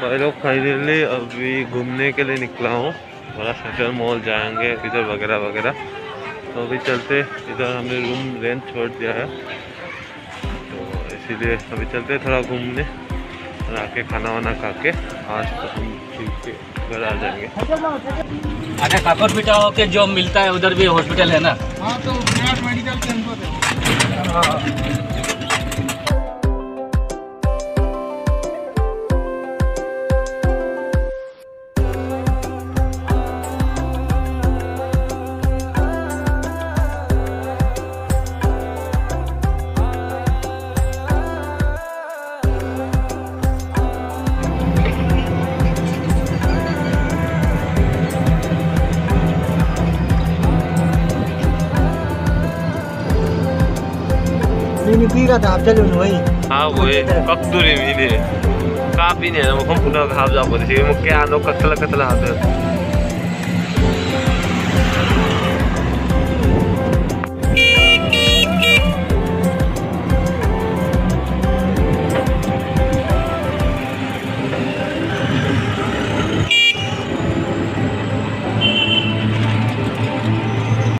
भाई लोग फाइनली अभी घूमने के लिए निकला हूँ। थोड़ा सेंट्रल मॉल जाएँगे इधर वगैरह वगैरह। तो अभी चलते इधर हमने रूम रेंट छोड़ दिया है। तो इसीलिए अभी चलते थोड़ा घूमने और आके खाना वाना खा के आज तो हम ठीक के घर आ जाएँगे। अच्छा काकर बेटा के जो मिलता है उधर भी हॉस्पिटल है ना? हाँ तो मेडिकल कैंपस है। हाँ काफ़ी नहीं है। वो हम पुनः खाब जा मुख्य आनो कतला कतला हाथ